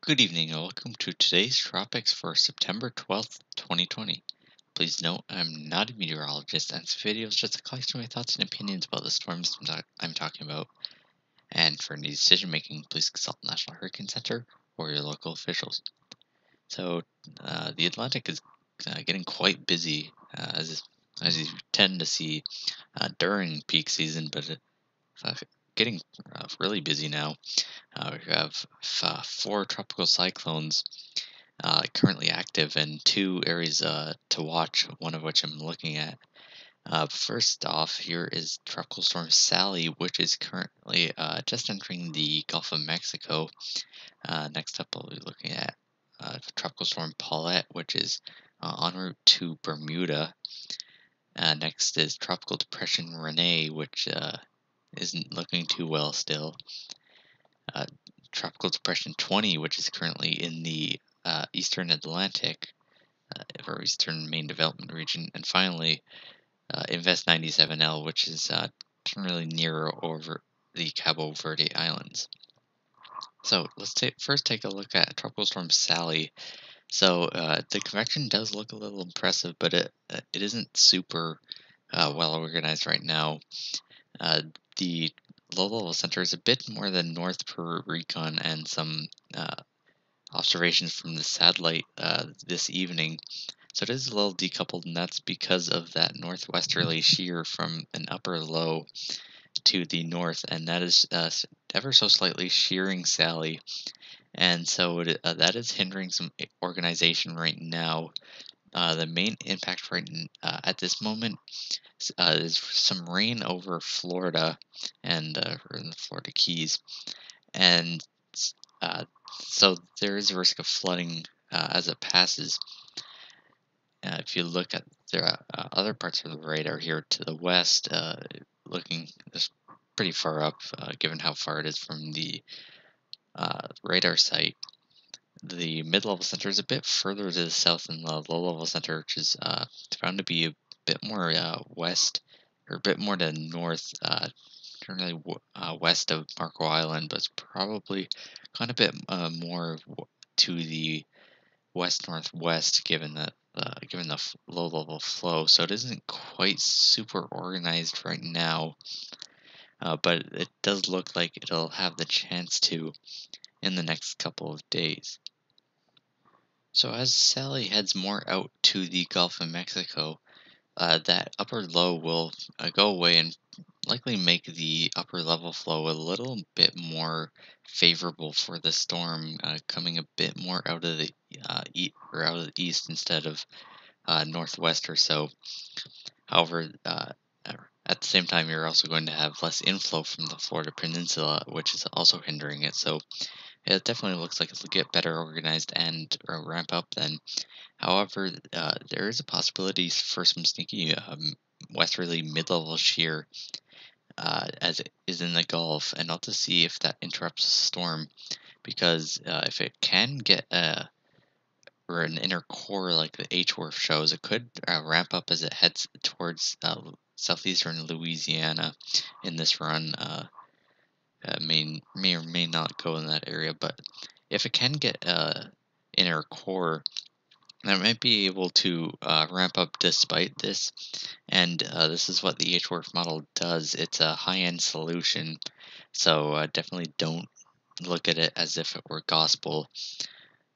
Good evening and welcome to today's tropics for September 12th, 2020. Please note I'm not a meteorologist and this video is just a collection of my thoughts and opinions about the storms I'm, talking about. And for any decision making, please consult the National Hurricane Center or your local officials. So, uh, the Atlantic is uh, getting quite busy uh, as, as you tend to see uh, during peak season, but uh, getting uh, really busy now. Uh, we have uh, four tropical cyclones uh, currently active and two areas uh, to watch, one of which I'm looking at. Uh, first off, here is Tropical Storm Sally, which is currently just entering the Gulf of Mexico. next up, I'll be looking at Tropical Storm Paulette, which is en route to Bermuda. next is Tropical Depression Rene, which isn't looking too well still. Uh, Tropical Depression 20, which is currently in the uh, Eastern Atlantic, uh, or Eastern Main Development Region, and finally uh, Invest 97L, which is uh, generally nearer over the Cabo Verde Islands. So let's ta- first take a look at Tropical Storm Sally. So uh, the convection does look a little impressive, but it it isn't super well organized right now. Uh, the low level center is a bit more than north per recon and some uh, observations from the satellite uh, this evening. So it is a little decoupled, and that's because of that northwesterly shear from an upper low to the north, and that is uh, ever so slightly shearing Sally. And so it, uh, that is hindering some organization right now. Uh, the main impact right uh, at this moment uh, there's some rain over Florida and uh, the Florida Keys, and uh, so there is a risk of flooding as it passes. If you look at the uh, other parts of the radar here to the west, looking pretty far up, given how far it is from the radar site. The mid-level center is a bit further to the south than the low-level center, which is found to be a bit more uh, west or a bit more to north, uh, generally uh, west of Marco Island, but it's probably kind of a bit uh, more to the west northwest, given that uh, given the low level flow. So it isn't quite super organized right now, uh, but it does look like it'll have the chance to in the next couple of days. So as Sally heads more out to the Gulf of Mexico, uh, that upper low will uh, go away and likely make the upper level flow a little bit more favorable for the storm, uh, coming a bit more out of the uh, e- or out of the east instead of uh, northwest or so. However, uh, at the same time, you're also going to have less inflow from the Florida Peninsula, which is also hindering it. So it definitely looks like it'll get better organized and ramp up then. However, uh, there is a possibility for some sneaky um, westerly mid-level shear uh, as it is in the Gulf, and not to see if that interrupts the storm, because uh, if it can get a or an inner core like the HWRF shows, it could uh, ramp up as it heads towards uh, southeastern Louisiana in this run. Uh, uh, may may or may not go in that area, but if it can get a inner core, I might be able to uh, ramp up despite this, and uh, this is what the HWRF model does. It's a high-end solution, so uh, definitely don't look at it as if it were gospel.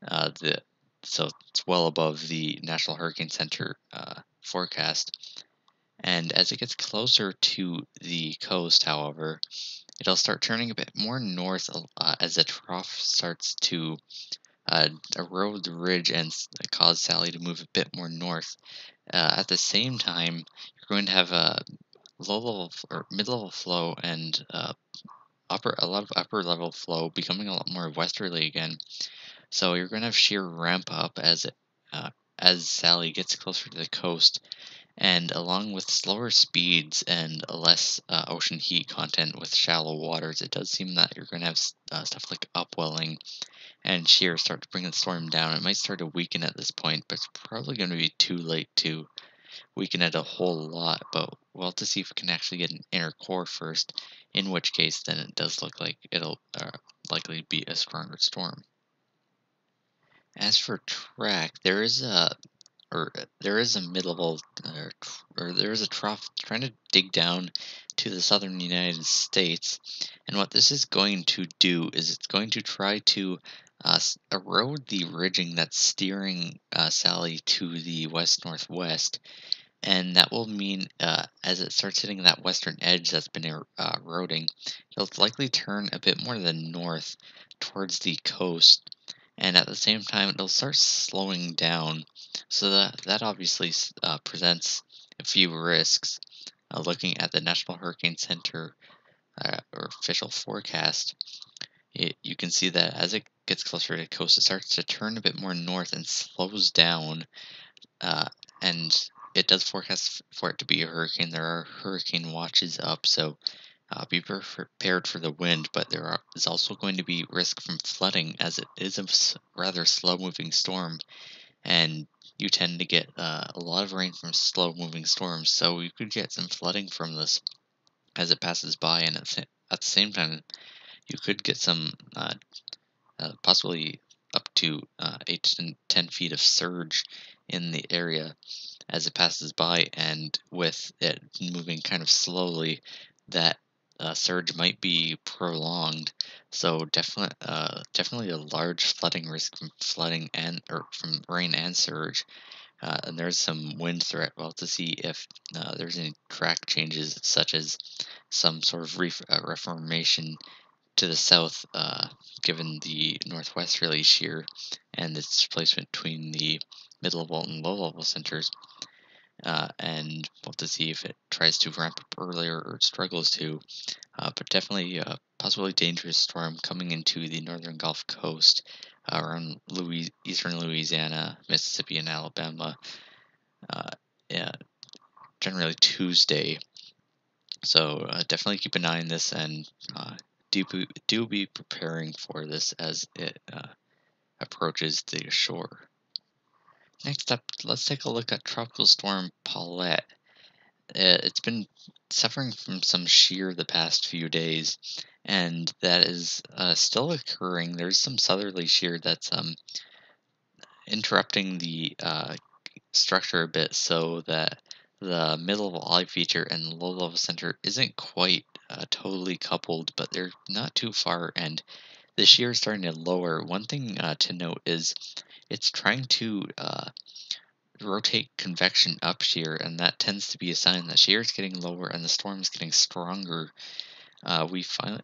Uh, the so it's well above the National Hurricane Center uh, forecast. And as it gets closer to the coast, however, it'll start turning a bit more north uh, as the trough starts to uh, erode the ridge and cause Sally to move a bit more north. Uh, at the same time, you're going to have a low level or mid level flow and uh, upper a lot of upper level flow becoming a lot more westerly again. So you're going to have shear ramp up as it uh, as Sally gets closer to the coast, and along with slower speeds and less uh, ocean heat content with shallow waters, it does seem that you're going to have uh, stuff like upwelling and shear start to bring the storm down. It might start to weaken at this point, but it's probably going to be too late to weaken it a whole lot. But we'll have to see if we can actually get an inner core first, in which case then it does look like it'll uh, likely be a stronger storm. As for track, there is a or uh, there is a middle or, or there is a trough trying to dig down to the southern United States, and what this is going to do is it's going to try to uh, erode the ridging that's steering uh, Sally to the west northwest, and that will mean uh, as it starts hitting that western edge that's been er- uh, eroding, it'll likely turn a bit more to the north towards the coast and at the same time it'll start slowing down so that that obviously uh, presents a few risks uh, looking at the national hurricane center uh, or official forecast. It, you can see that as it gets closer to the coast it starts to turn a bit more north and slows down uh, and it does forecast for it to be a hurricane. There are hurricane watches up so uh, be prepared for the wind, but there are, is also going to be risk from flooding as it is a rather slow moving storm, and you tend to get uh, a lot of rain from slow moving storms, so you could get some flooding from this as it passes by, and at, the same time, you could get some uh, uh possibly up to uh, 8 to 10 feet of surge in the area as it passes by, and with it moving kind of slowly, that uh, surge might be prolonged. So definitely, uh, definitely a large flooding risk from flooding and or from rain and surge. Uh, and there's some wind threat. Well, to see if uh, there's any track changes, such as some sort of uh, reformation to the south, uh, given the northwesterly shear and its displacement between the mid-level and low-level centers. Uh, and we'll have to see if it tries to ramp up earlier or struggles to. Uh, but definitely a possibly dangerous storm coming into the northern Gulf Coast uh, around Louis- eastern Louisiana, Mississippi, and Alabama. Uh, yeah, generally Tuesday. So uh, definitely keep an eye on this and uh, do do be preparing for this as it approaches the shore. Next up, let's take a look at Tropical Storm Paulette. Uh, it's been suffering from some shear the past few days, and that is uh, still occurring. There's some southerly shear that's um, interrupting the uh, structure a bit so that the mid-level eye feature and the low-level center isn't quite uh, totally coupled, but they're not too far, and the shear is starting to lower. One thing uh, to note is it's trying to uh, rotate convection up shear, and that tends to be a sign that shear is getting lower and the storm is getting stronger. Uh, we finally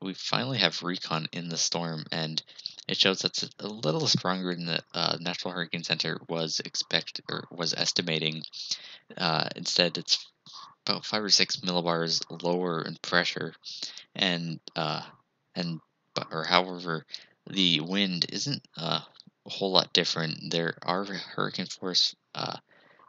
we finally have recon in the storm, and it shows that's a little stronger than the uh, National Hurricane Center was expect or was estimating. Uh, instead, it's about five or six millibars lower in pressure, and uh, and or however, the wind isn't uh, a whole lot different. There are hurricane force uh,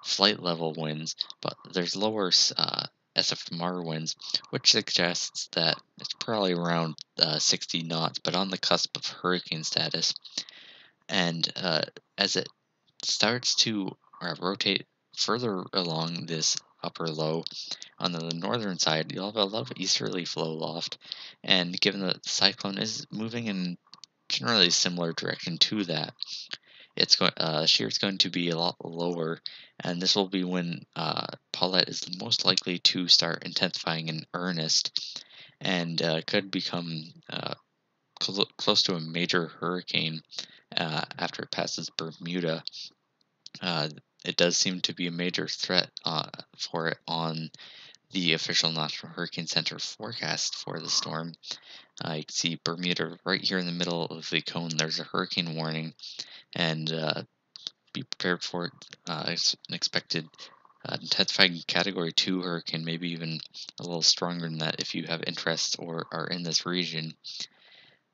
flight level winds, but there's lower uh, SFMR winds, which suggests that it's probably around uh, 60 knots, but on the cusp of hurricane status. And uh, as it starts to uh, rotate further along this upper low on the northern side, you'll have a lot of easterly flow loft. And given that the cyclone is moving in generally similar direction to that. It's going uh, shear is going to be a lot lower, and this will be when uh, Paulette is most likely to start intensifying in earnest, and uh, could become uh, cl- close to a major hurricane uh, after it passes Bermuda. Uh, it does seem to be a major threat uh, for it on the official National Hurricane Center forecast for the storm. Uh, you can see Bermuda right here in the middle of the cone. There's a hurricane warning, and uh, be prepared for it. Uh, an expected uh, intensifying Category 2 hurricane, maybe even a little stronger than that if you have interest or are in this region.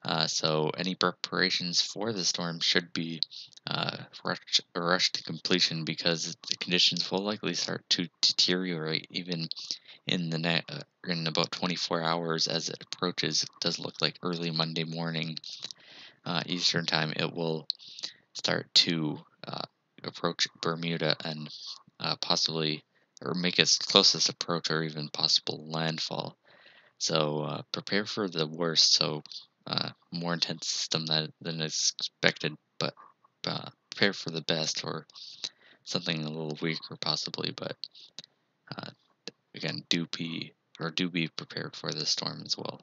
Uh, so any preparations for the storm should be uh, rushed, rushed to completion because the conditions will likely start to deteriorate even in the net uh, in about 24 hours as it approaches. It does look like early Monday morning uh, Eastern time. It will start to uh, approach Bermuda and uh, possibly or make its closest approach or even possible landfall. So uh, prepare for the worst. So uh, more intense system that, than expected, but prepare for the best or something a little weaker possibly, but again, do be or do be prepared for this storm as well.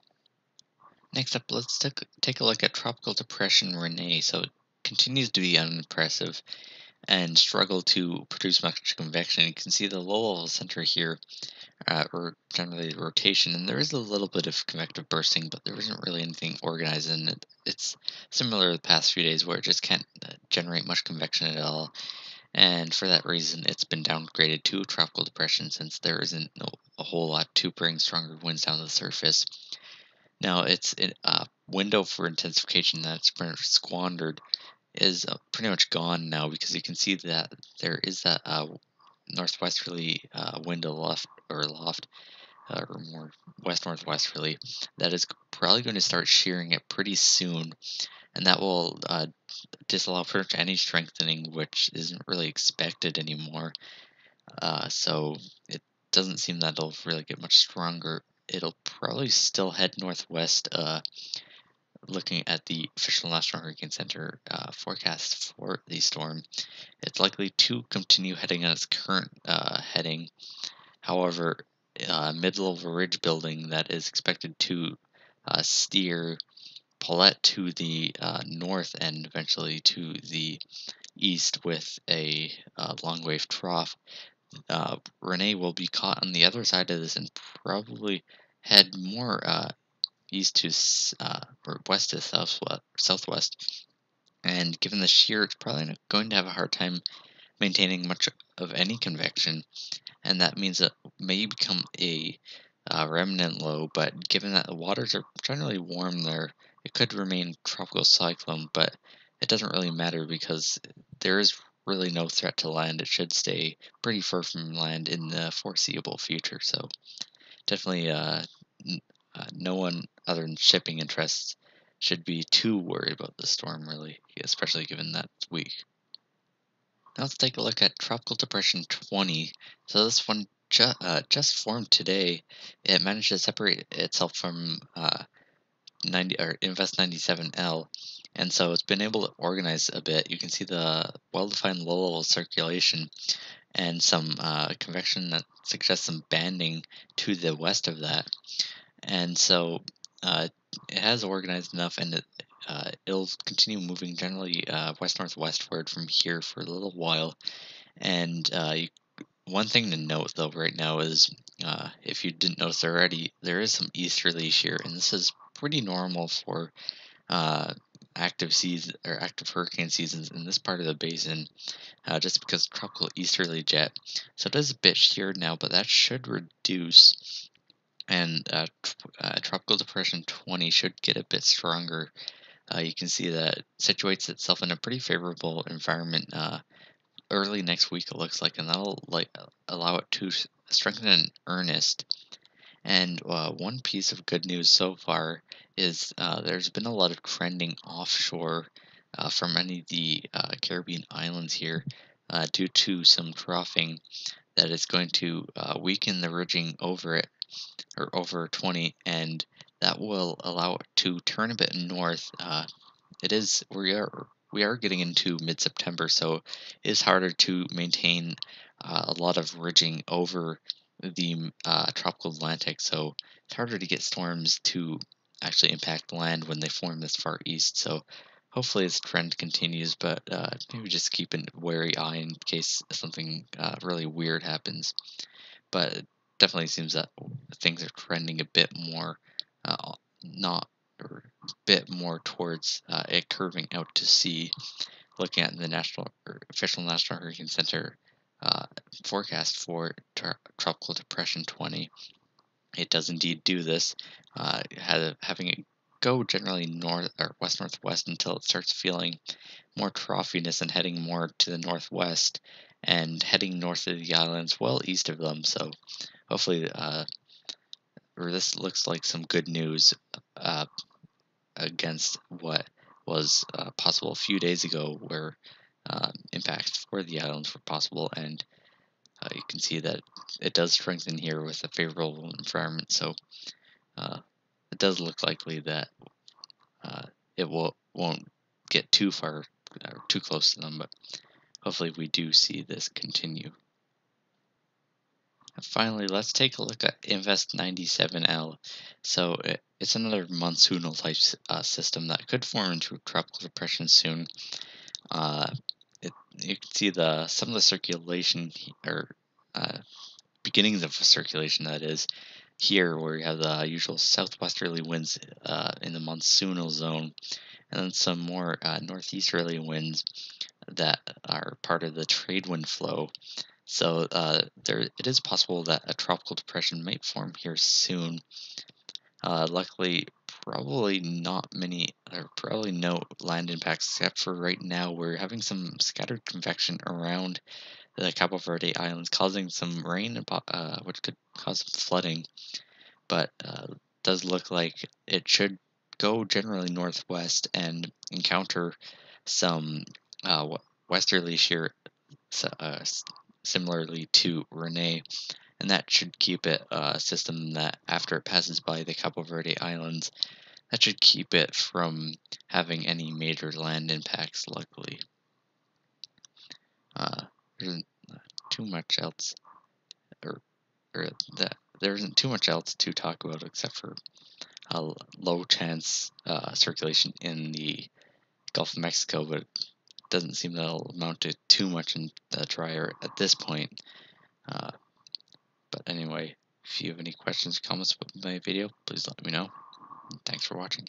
Next up, let's take, a look at Tropical Depression Rene. So it continues to be unimpressive and struggle to produce much convection. You can see the low level center here, uh, or generally rotation, and there is a little bit of convective bursting, but there isn't really anything organized in it. It's similar to the past few days where it just can't uh, generate much convection at all. And for that reason, it's been downgraded to a tropical depression since there isn't a whole lot to bring stronger winds down to the surface. Now, its uh, window for intensification that's pretty much squandered is uh, pretty much gone now because you can see that there is that uh, northwesterly uh, wind aloft or loft uh, or more west northwest really, that is probably going to start shearing it pretty soon and that will uh, disallow pretty much any strengthening which isn't really expected anymore. Uh, so it doesn't seem that it'll really get much stronger. It'll probably still head northwest uh, looking at the official National Hurricane Center uh, forecast for the storm, it's likely to continue heading on its current uh, heading. However, uh, mid-level ridge building that is expected to uh, steer Paulette to the uh, north and eventually to the east with a uh, long wave trough. Rene will be caught on the other side of this and probably head more east to uh, or west to southwest, southwest. And given the shear, it's probably going to have a hard time maintaining much of any convection, and that means it may become a uh, remnant low. But given that the waters are generally warm there, it could remain tropical cyclone. But it doesn't really matter because there is really no threat to land. It should stay pretty far from land in the foreseeable future. So definitely uh, uh, no one other than shipping interests should be too worried about the storm, really, especially given that weak. Now let's take a look at Tropical Depression 20. So this one ju uh, just formed today. It managed to separate itself from uh, 90 or Invest 97L, and so it's been able to organize a bit. You can see the well-defined low-level circulation and some uh, convection that suggests some banding to the west of that. And so uh, it has organized enough and it, uh, it'll continue moving generally uh, west northwestward from here for a little while. And uh, you, one thing to note though right now is uh, if you didn't notice already, there is some easterly shear, and this is pretty normal for uh, active season or active hurricane seasons in this part of the basin, uh, just because tropical easterly jet. So it is a bit sheared now, but that should reduce and Tropical Depression 20 should get a bit stronger. Uh, you can see that it situates itself in a pretty favorable environment uh, early next week. It looks like, and that'll like allow it to strengthen in earnest. And uh, one piece of good news so far is uh, there's been a lot of trending offshore from many of the Caribbean islands here due to some troughing that is going to weaken the ridging over it or over 20, and that will allow it to turn a bit north. Uh, it is we are we are getting into mid-September, so it is harder to maintain uh, a lot of ridging over the uh, tropical Atlantic. So it's harder to get storms to actually impact land when they form this far east. So hopefully this trend continues, but uh, maybe just keep a wary eye in case something uh, really weird happens. But it definitely seems that things are trending a bit more, uh, not or a bit more towards uh, it curving out to sea. Looking at the national or official National Hurricane Center uh, forecast for Tropical Depression 20, it does indeed do this, uh, having it go generally north or west northwest until it starts feeling more troughiness and heading more to the northwest and heading north of the islands, well east of them. So hopefully, uh, or this looks like some good news uh, against what was uh, possible a few days ago, where um, impacts for the islands were possible, and uh, you can see that it does strengthen here with a favorable environment. So uh, it does look likely that uh, it will won't get too far or too close to them, but hopefully we do see this continue. Finally, let's take a look at Invest 97L. So it's another monsoonal type uh, system that could form into a tropical depression soon. Uh, it, you can see the some of the circulation or uh, beginnings of circulation that is here where you have the usual southwesterly winds uh, in the monsoonal zone and then some more uh, northeasterly winds that are part of the trade wind flow so uh, there, it is possible that a tropical depression might form here soon. Uh, luckily, probably not many, or probably no land impacts, except for right now we're having some scattered convection around the Cabo Verde Islands, causing some rain, uh, which could cause some flooding. But uh, does look like it should go generally northwest and encounter some uh, westerly shear uh, similarly to Rene, and that should keep it a system that after it passes by the Cabo Verde Islands, that should keep it from having any major land impacts, luckily. Uh, there isn't too much else, or, or that there isn't too much else to talk about except for a low chance uh, circulation in the Gulf of Mexico, but doesn't seem that'll amount to too much in the dryer at this point. Uh, but anyway, if you have any questions comments about my video, please let me know. Thanks for watching.